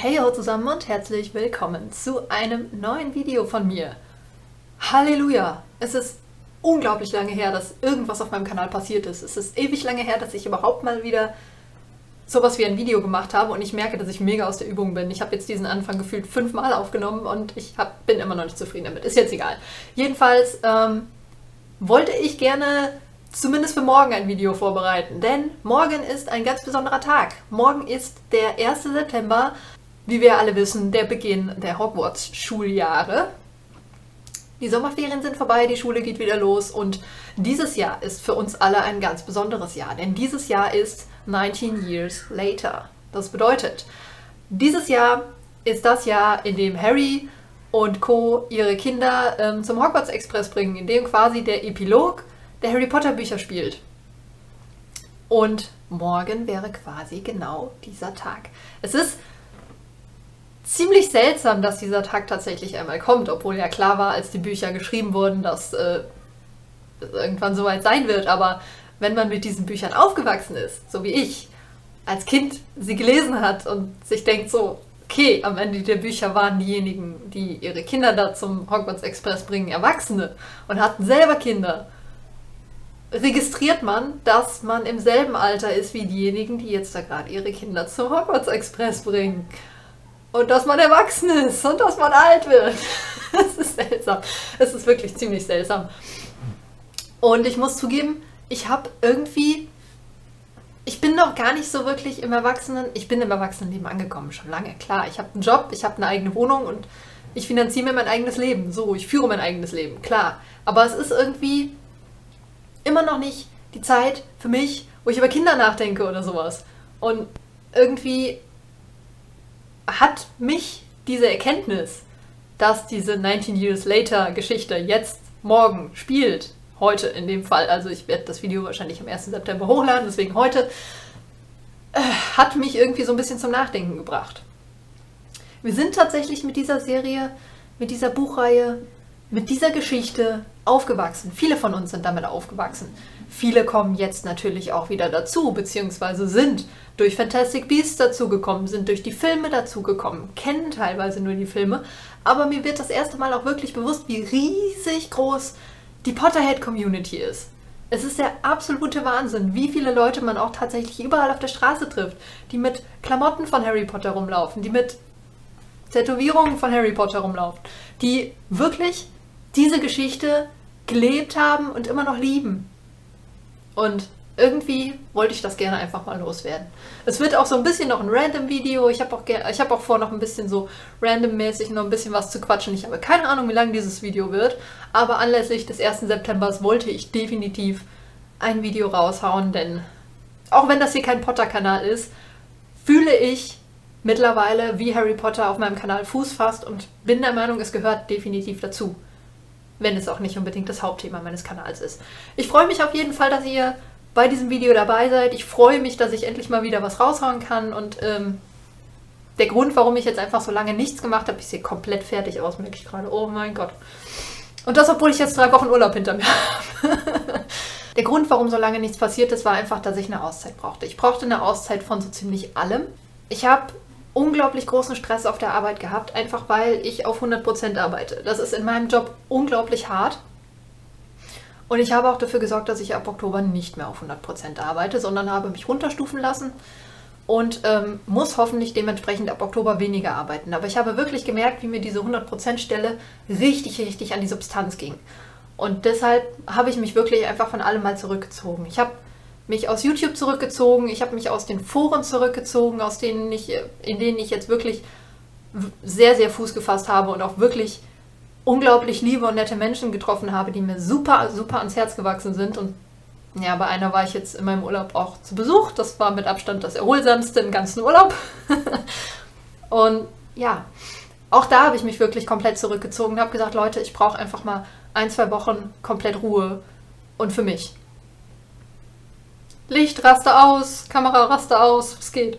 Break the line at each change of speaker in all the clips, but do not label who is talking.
Heyo zusammen und herzlich willkommen zu einem neuen Video von mir. Halleluja! Es ist unglaublich lange her, dass irgendwas auf meinem Kanal passiert ist. Es ist ewig lange her, dass ich überhaupt mal wieder sowas wie ein Video gemacht habe und ich merke, dass ich mega aus der Übung bin. Ich habe jetzt diesen Anfang gefühlt fünfmal aufgenommen und ich hab, bin immer noch nicht zufrieden damit. Ist jetzt egal. Jedenfalls ähm, wollte ich gerne zumindest für morgen ein Video vorbereiten, denn morgen ist ein ganz besonderer Tag. Morgen ist der 1. September wie wir alle wissen, der Beginn der Hogwarts-Schuljahre. Die Sommerferien sind vorbei, die Schule geht wieder los und dieses Jahr ist für uns alle ein ganz besonderes Jahr, denn dieses Jahr ist 19 Years Later. Das bedeutet, dieses Jahr ist das Jahr, in dem Harry und Co. ihre Kinder ähm, zum Hogwarts Express bringen, in dem quasi der Epilog der Harry Potter Bücher spielt. Und morgen wäre quasi genau dieser Tag. Es ist ziemlich seltsam, dass dieser Tag tatsächlich einmal kommt, obwohl ja klar war, als die Bücher geschrieben wurden, dass äh, es irgendwann soweit sein wird. Aber wenn man mit diesen Büchern aufgewachsen ist, so wie ich, als Kind sie gelesen hat und sich denkt so, okay, am Ende der Bücher waren diejenigen, die ihre Kinder da zum Hogwarts Express bringen, Erwachsene und hatten selber Kinder. Registriert man, dass man im selben Alter ist wie diejenigen, die jetzt da gerade ihre Kinder zum Hogwarts Express bringen. Und dass man erwachsen ist und dass man alt wird. Es ist seltsam. Es ist wirklich ziemlich seltsam. Und ich muss zugeben, ich habe irgendwie. Ich bin noch gar nicht so wirklich im Erwachsenen. Ich bin im Erwachsenenleben angekommen, schon lange. Klar, ich habe einen Job, ich habe eine eigene Wohnung und ich finanziere mir mein eigenes Leben. So, ich führe mein eigenes Leben, klar. Aber es ist irgendwie immer noch nicht die Zeit für mich, wo ich über Kinder nachdenke oder sowas. Und irgendwie hat mich diese Erkenntnis, dass diese 19 Years Later Geschichte jetzt morgen spielt, heute in dem Fall, also ich werde das Video wahrscheinlich am 1. September hochladen, deswegen heute, äh, hat mich irgendwie so ein bisschen zum Nachdenken gebracht. Wir sind tatsächlich mit dieser Serie, mit dieser Buchreihe, mit dieser Geschichte aufgewachsen. Viele von uns sind damit aufgewachsen. Viele kommen jetzt natürlich auch wieder dazu, beziehungsweise sind durch Fantastic Beasts dazugekommen, sind durch die Filme dazugekommen, kennen teilweise nur die Filme. Aber mir wird das erste Mal auch wirklich bewusst, wie riesig groß die Potterhead-Community ist. Es ist der absolute Wahnsinn, wie viele Leute man auch tatsächlich überall auf der Straße trifft, die mit Klamotten von Harry Potter rumlaufen, die mit Tätowierungen von Harry Potter rumlaufen, die wirklich diese Geschichte gelebt haben und immer noch lieben. Und irgendwie wollte ich das gerne einfach mal loswerden. Es wird auch so ein bisschen noch ein Random-Video. Ich habe auch, hab auch vor, noch ein bisschen so random-mäßig noch ein bisschen was zu quatschen. Ich habe keine Ahnung, wie lang dieses Video wird. Aber anlässlich des 1. September wollte ich definitiv ein Video raushauen, denn auch wenn das hier kein Potter-Kanal ist, fühle ich mittlerweile, wie Harry Potter auf meinem Kanal Fuß fasst und bin der Meinung, es gehört definitiv dazu wenn es auch nicht unbedingt das Hauptthema meines Kanals ist. Ich freue mich auf jeden Fall, dass ihr bei diesem Video dabei seid. Ich freue mich, dass ich endlich mal wieder was raushauen kann und ähm, der Grund, warum ich jetzt einfach so lange nichts gemacht habe, ich sehe komplett fertig aus, merke ich gerade. Oh mein Gott. Und das, obwohl ich jetzt drei Wochen Urlaub hinter mir habe. der Grund, warum so lange nichts passiert ist, war einfach, dass ich eine Auszeit brauchte. Ich brauchte eine Auszeit von so ziemlich allem. Ich habe unglaublich großen Stress auf der Arbeit gehabt, einfach weil ich auf 100% arbeite. Das ist in meinem Job unglaublich hart. Und ich habe auch dafür gesorgt, dass ich ab Oktober nicht mehr auf 100% arbeite, sondern habe mich runterstufen lassen und ähm, muss hoffentlich dementsprechend ab Oktober weniger arbeiten. Aber ich habe wirklich gemerkt, wie mir diese 100% Stelle richtig, richtig an die Substanz ging. Und deshalb habe ich mich wirklich einfach von allem mal zurückgezogen. Ich habe mich aus YouTube zurückgezogen, ich habe mich aus den Foren zurückgezogen, aus denen ich, in denen ich jetzt wirklich sehr, sehr Fuß gefasst habe und auch wirklich unglaublich liebe und nette Menschen getroffen habe, die mir super, super ans Herz gewachsen sind. Und ja, bei einer war ich jetzt in meinem Urlaub auch zu Besuch. Das war mit Abstand das erholsamste im ganzen Urlaub. und ja, auch da habe ich mich wirklich komplett zurückgezogen und habe gesagt, Leute, ich brauche einfach mal ein, zwei Wochen komplett Ruhe und für mich. Licht, Raster aus, Kamera, Raster aus, es geht.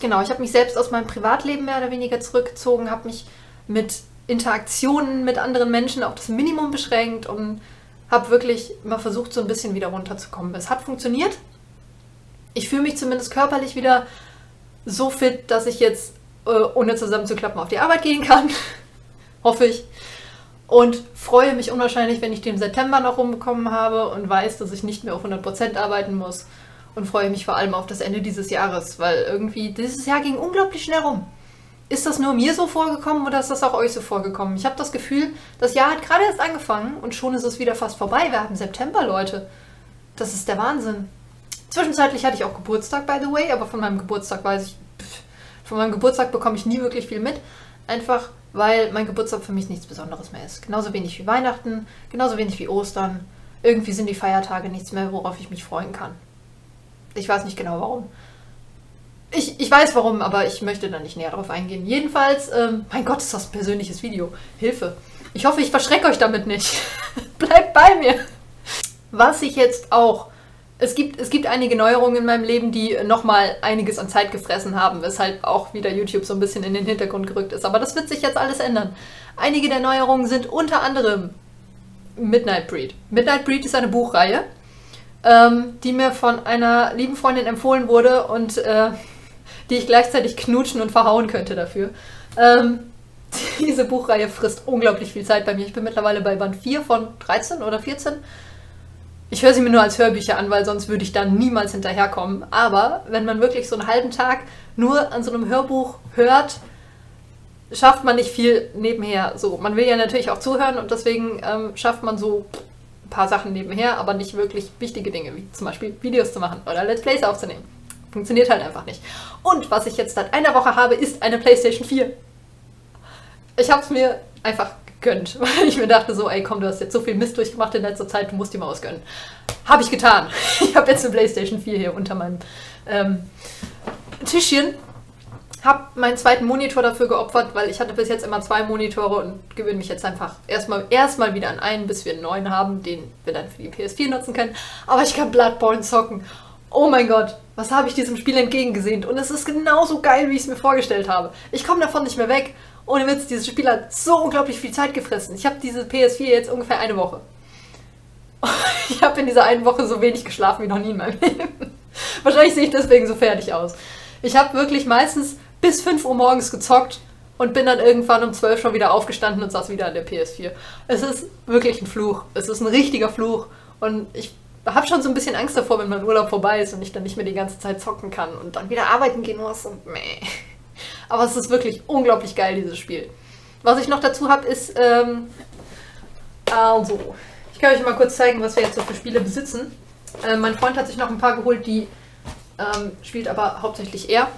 Genau, ich habe mich selbst aus meinem Privatleben mehr oder weniger zurückgezogen, habe mich mit Interaktionen mit anderen Menschen auf das Minimum beschränkt und habe wirklich mal versucht, so ein bisschen wieder runterzukommen. Es hat funktioniert. Ich fühle mich zumindest körperlich wieder so fit, dass ich jetzt äh, ohne zusammenzuklappen auf die Arbeit gehen kann. Hoffe ich. Und freue mich unwahrscheinlich, wenn ich den September noch rumbekommen habe und weiß, dass ich nicht mehr auf 100% arbeiten muss. Und freue mich vor allem auf das Ende dieses Jahres, weil irgendwie dieses Jahr ging unglaublich schnell rum. Ist das nur mir so vorgekommen oder ist das auch euch so vorgekommen? Ich habe das Gefühl, das Jahr hat gerade erst angefangen und schon ist es wieder fast vorbei. Wir haben September, Leute. Das ist der Wahnsinn. Zwischenzeitlich hatte ich auch Geburtstag, by the way, aber von meinem Geburtstag weiß ich, pff, von meinem Geburtstag bekomme ich nie wirklich viel mit. Einfach, weil mein Geburtstag für mich nichts Besonderes mehr ist. Genauso wenig wie Weihnachten, genauso wenig wie Ostern. Irgendwie sind die Feiertage nichts mehr, worauf ich mich freuen kann. Ich weiß nicht genau warum. Ich, ich weiß warum, aber ich möchte da nicht näher drauf eingehen. Jedenfalls, ähm, mein Gott, ist das ein persönliches Video. Hilfe. Ich hoffe, ich verschrecke euch damit nicht. Bleibt bei mir. Was ich jetzt auch es gibt, es gibt einige Neuerungen in meinem Leben, die nochmal einiges an Zeit gefressen haben, weshalb auch wieder YouTube so ein bisschen in den Hintergrund gerückt ist. Aber das wird sich jetzt alles ändern. Einige der Neuerungen sind unter anderem Midnight Breed. Midnight Breed ist eine Buchreihe, ähm, die mir von einer lieben Freundin empfohlen wurde und äh, die ich gleichzeitig knutschen und verhauen könnte dafür. Ähm, diese Buchreihe frisst unglaublich viel Zeit bei mir. Ich bin mittlerweile bei Band 4 von 13 oder 14. Ich höre sie mir nur als Hörbücher an, weil sonst würde ich da niemals hinterherkommen. Aber wenn man wirklich so einen halben Tag nur an so einem Hörbuch hört, schafft man nicht viel nebenher. So, man will ja natürlich auch zuhören und deswegen ähm, schafft man so paar Sachen nebenher, aber nicht wirklich wichtige Dinge, wie zum Beispiel Videos zu machen oder Let's Plays aufzunehmen. Funktioniert halt einfach nicht. Und was ich jetzt seit einer Woche habe, ist eine PlayStation 4. Ich habe es mir einfach gönnt. Weil ich mir dachte so, ey komm, du hast jetzt so viel Mist durchgemacht in letzter Zeit, du musst dir mal was gönnen. Habe ich getan. Ich habe jetzt eine Playstation 4 hier unter meinem ähm, Tischchen. Habe meinen zweiten Monitor dafür geopfert, weil ich hatte bis jetzt immer zwei Monitore und gewöhne mich jetzt einfach erstmal erstmal wieder an einen, bis wir einen neuen haben, den wir dann für die PS4 nutzen können. Aber ich kann Bloodborne zocken. Oh mein Gott, was habe ich diesem Spiel entgegengesehnt? Und es ist genauso geil, wie ich es mir vorgestellt habe. Ich komme davon nicht mehr weg. Ohne Witz, dieses Spiel hat so unglaublich viel Zeit gefressen. Ich habe diese PS4 jetzt ungefähr eine Woche. Ich habe in dieser einen Woche so wenig geschlafen wie noch nie in meinem Leben. Wahrscheinlich sehe ich deswegen so fertig aus. Ich habe wirklich meistens bis 5 Uhr morgens gezockt und bin dann irgendwann um 12 schon wieder aufgestanden und saß wieder an der PS4. Es ist wirklich ein Fluch. Es ist ein richtiger Fluch. Und ich habe schon so ein bisschen Angst davor, wenn mein Urlaub vorbei ist und ich dann nicht mehr die ganze Zeit zocken kann und dann wieder arbeiten gehen muss und meh. Aber es ist wirklich unglaublich geil, dieses Spiel. Was ich noch dazu habe, ist, ähm, also, ich kann euch mal kurz zeigen, was wir jetzt so für Spiele besitzen. Äh, mein Freund hat sich noch ein paar geholt, die ähm, spielt aber hauptsächlich er.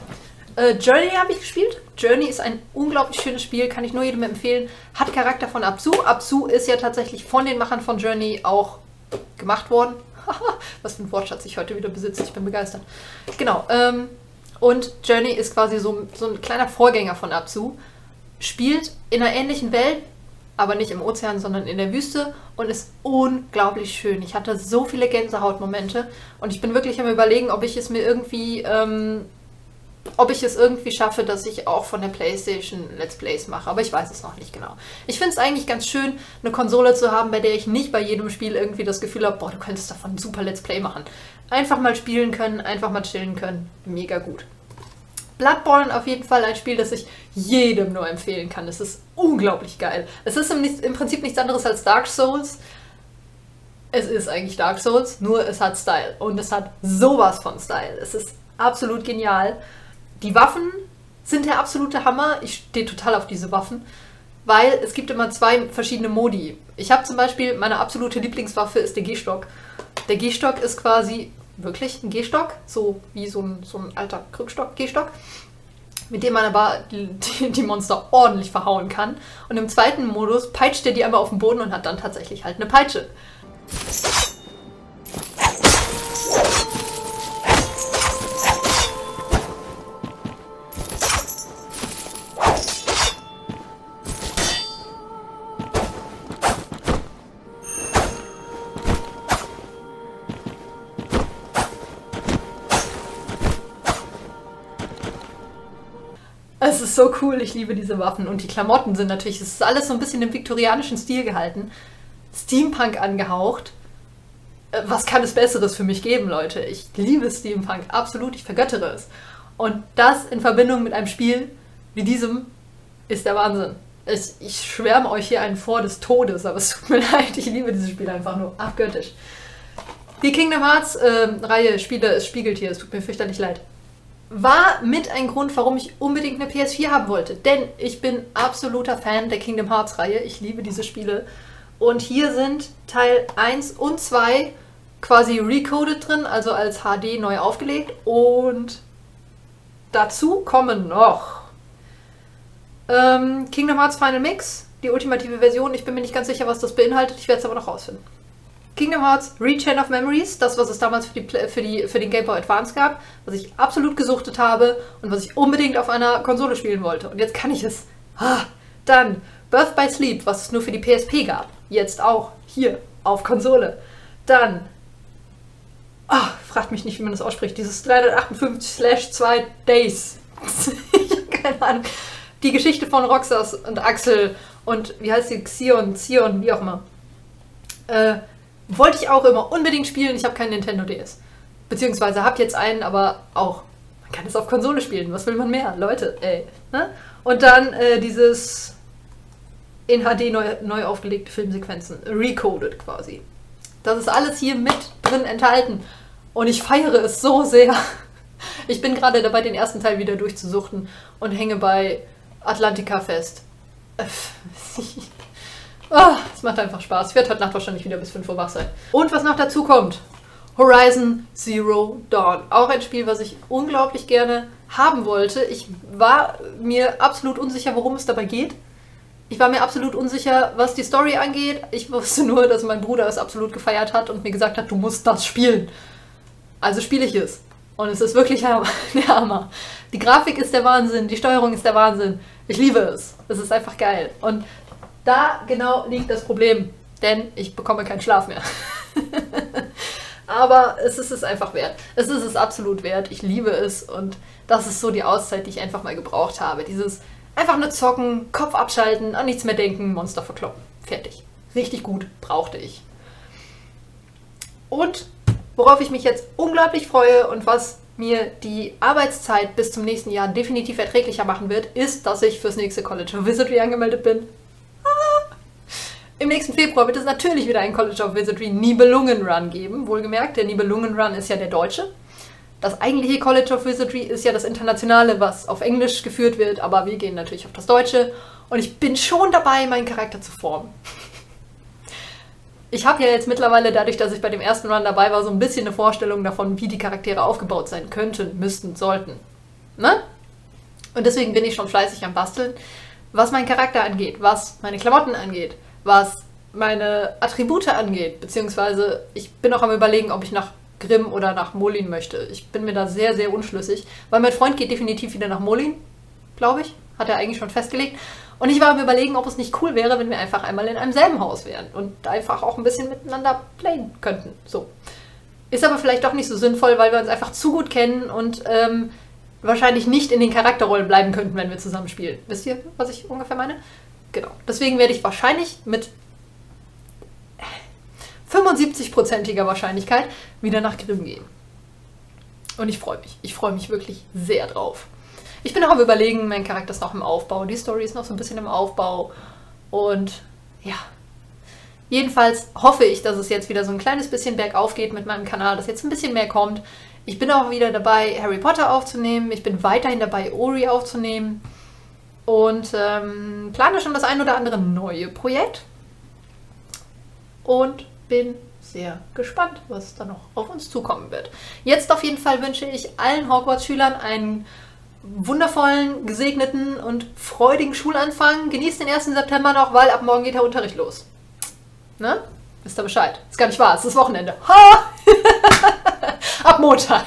Äh, Journey habe ich gespielt. Journey ist ein unglaublich schönes Spiel, kann ich nur jedem empfehlen. Hat Charakter von Absu. Absu ist ja tatsächlich von den Machern von Journey auch gemacht worden. was für ein Wortschatz ich heute wieder besitze. Ich bin begeistert. Genau. Ähm, und Journey ist quasi so, so ein kleiner Vorgänger von Absu. Spielt in einer ähnlichen Welt, aber nicht im Ozean, sondern in der Wüste und ist unglaublich schön. Ich hatte so viele Gänsehautmomente und ich bin wirklich am überlegen, ob ich es mir irgendwie, ähm, ob ich es irgendwie schaffe, dass ich auch von der PlayStation Let's Plays mache. Aber ich weiß es noch nicht genau. Ich finde es eigentlich ganz schön, eine Konsole zu haben, bei der ich nicht bei jedem Spiel irgendwie das Gefühl habe, boah, du könntest davon ein super Let's Play machen. Einfach mal spielen können, einfach mal chillen können. Mega gut. Bloodborne auf jeden Fall ein Spiel, das ich jedem nur empfehlen kann. Es ist unglaublich geil. Es ist im, im, Prinzip nichts anderes als Dark Souls. Es ist eigentlich Dark Souls, nur es hat Style. Und es hat sowas von Style. Es ist absolut genial. Die Waffen sind der absolute Hammer. Ich stehe total auf diese Waffen. Weil es gibt immer zwei verschiedene Modi. Ich habe zum Beispiel, meine absolute Lieblingswaffe ist der Gehstock. Der Gehstock ist quasi wirklich ein Gehstock, so wie so ein, so ein alter Krückstock-Gehstock, mit dem man aber die, die, Monster ordentlich verhauen kann. Und im zweiten Modus peitscht er die einmal auf den Boden und hat dann tatsächlich halt eine Peitsche. Ist so cool, ich liebe diese Waffen. Und die Klamotten sind natürlich, es ist alles so ein bisschen im viktorianischen Stil gehalten. Steampunk angehaucht. Äh, was kann es Besseres für mich geben, Leute? Ich liebe Steampunk, absolut, ich vergöttere es. Und das in Verbindung mit einem Spiel, wie diesem ist der Wahnsinn. Ich, ich schwärme euch hier einen vor des Todes, aber es tut mir leid, ich liebe dieses Spiel einfach nur abgöttisch. Die Kingdom Hearts äh, Reihe Spiele, es spiegelt hier, es tut mir fürchterlich leid. War mit ein Grund, warum ich unbedingt eine PS4 haben wollte. Denn ich bin absoluter Fan der Kingdom Hearts Reihe. Ich liebe diese Spiele. Und hier sind Teil 1 und 2 quasi recoded drin, also als HD neu aufgelegt. Und dazu kommen noch ähm, Kingdom Hearts Final Mix, die ultimative Version. Ich bin mir nicht ganz sicher, was das beinhaltet. Ich werde es aber noch rausfinden. Kingdom Hearts Rechain of Memories, das, was es damals für, die, für, die, für den Game Boy Advance gab, was ich absolut gesuchtet habe und was ich unbedingt auf einer Konsole spielen wollte. Und jetzt kann ich es. Ah, dann Birth by Sleep, was es nur für die PSP gab. Jetzt auch hier auf Konsole. Dann. Ah, fragt mich nicht, wie man das ausspricht. Dieses 358/2 Days. ich habe keine Ahnung. Die Geschichte von Roxas und Axel und wie heißt sie? Xion, Zion, wie auch immer. Äh, wollte ich auch immer unbedingt spielen. Ich habe keinen Nintendo DS. Beziehungsweise habe jetzt einen, aber auch. Man kann es auf Konsole spielen. Was will man mehr? Leute, ey. Ne? Und dann äh, dieses in HD neu, neu aufgelegte Filmsequenzen. Recoded quasi. Das ist alles hier mit drin enthalten. Und ich feiere es so sehr. Ich bin gerade dabei, den ersten Teil wieder durchzusuchten und hänge bei Atlantica fest. Oh, es macht einfach Spaß. Ich werde heute Nacht wahrscheinlich wieder bis 5 Uhr wach sein. Und was noch dazu kommt, Horizon Zero Dawn. Auch ein Spiel, was ich unglaublich gerne haben wollte. Ich war mir absolut unsicher, worum es dabei geht. Ich war mir absolut unsicher, was die Story angeht. Ich wusste nur, dass mein Bruder es absolut gefeiert hat und mir gesagt hat, du musst das spielen. Also spiele ich es. Und es ist wirklich der Hammer. Die Grafik ist der Wahnsinn, die Steuerung ist der Wahnsinn. Ich liebe es. Es ist einfach geil. Und da genau liegt das Problem, denn ich bekomme keinen Schlaf mehr. Aber es ist es einfach wert. Es ist es absolut wert. Ich liebe es und das ist so die Auszeit, die ich einfach mal gebraucht habe. Dieses einfach nur zocken, Kopf abschalten, an nichts mehr denken, Monster verkloppen. Fertig. Richtig gut, brauchte ich. Und worauf ich mich jetzt unglaublich freue und was mir die Arbeitszeit bis zum nächsten Jahr definitiv erträglicher machen wird, ist, dass ich fürs nächste College of Wizardry angemeldet bin. Im nächsten Februar wird es natürlich wieder einen College of Wizardry Nibelungen Run geben. Wohlgemerkt, der Nibelungen Run ist ja der deutsche. Das eigentliche College of Wizardry ist ja das internationale, was auf Englisch geführt wird, aber wir gehen natürlich auf das Deutsche. Und ich bin schon dabei, meinen Charakter zu formen. Ich habe ja jetzt mittlerweile, dadurch, dass ich bei dem ersten Run dabei war, so ein bisschen eine Vorstellung davon, wie die Charaktere aufgebaut sein könnten, müssten, sollten. Ne? Und deswegen bin ich schon fleißig am Basteln, was meinen Charakter angeht, was meine Klamotten angeht, was meine Attribute angeht, beziehungsweise ich bin auch am überlegen, ob ich nach Grimm oder nach Molin möchte. Ich bin mir da sehr, sehr unschlüssig, weil mein Freund geht definitiv wieder nach Molin, glaube ich, hat er eigentlich schon festgelegt. Und ich war am überlegen, ob es nicht cool wäre, wenn wir einfach einmal in einem selben Haus wären und einfach auch ein bisschen miteinander playen könnten. So. Ist aber vielleicht doch nicht so sinnvoll, weil wir uns einfach zu gut kennen und ähm, wahrscheinlich nicht in den Charakterrollen bleiben könnten, wenn wir zusammen spielen. Wisst ihr, was ich ungefähr meine? Genau. Deswegen werde ich wahrscheinlich mit 75%iger Wahrscheinlichkeit wieder nach Grimm gehen. Und ich freue mich. Ich freue mich wirklich sehr drauf. Ich bin auch am Überlegen, mein Charakter ist noch im Aufbau. Die Story ist noch so ein bisschen im Aufbau. Und ja. Jedenfalls hoffe ich, dass es jetzt wieder so ein kleines bisschen bergauf geht mit meinem Kanal, dass jetzt ein bisschen mehr kommt. Ich bin auch wieder dabei, Harry Potter aufzunehmen. Ich bin weiterhin dabei, Ori aufzunehmen. Und ähm, plane schon das ein oder andere neue Projekt. Und bin sehr gespannt, was da noch auf uns zukommen wird. Jetzt auf jeden Fall wünsche ich allen Hogwarts-Schülern einen wundervollen, gesegneten und freudigen Schulanfang. Genießt den 1. September noch, weil ab morgen geht der Unterricht los. Ne? Wisst ihr Bescheid? Ist gar nicht wahr, es ist Wochenende. Ha! ab Montag.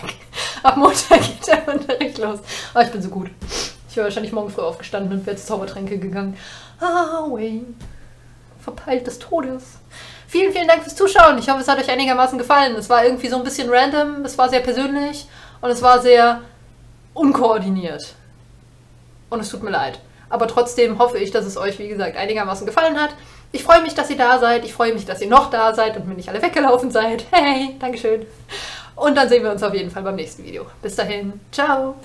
Ab Montag geht der Unterricht los. Oh, ich bin so gut. Ich wäre wahrscheinlich morgen früh aufgestanden und wäre zu Zaubertränke gegangen. Ah, Wayne. Verpeilt des Todes. Vielen, vielen Dank fürs Zuschauen. Ich hoffe, es hat euch einigermaßen gefallen. Es war irgendwie so ein bisschen random, es war sehr persönlich und es war sehr unkoordiniert. Und es tut mir leid. Aber trotzdem hoffe ich, dass es euch, wie gesagt, einigermaßen gefallen hat. Ich freue mich, dass ihr da seid. Ich freue mich, dass ihr noch da seid und mir nicht alle weggelaufen seid. Hey, Dankeschön. Und dann sehen wir uns auf jeden Fall beim nächsten Video. Bis dahin, ciao.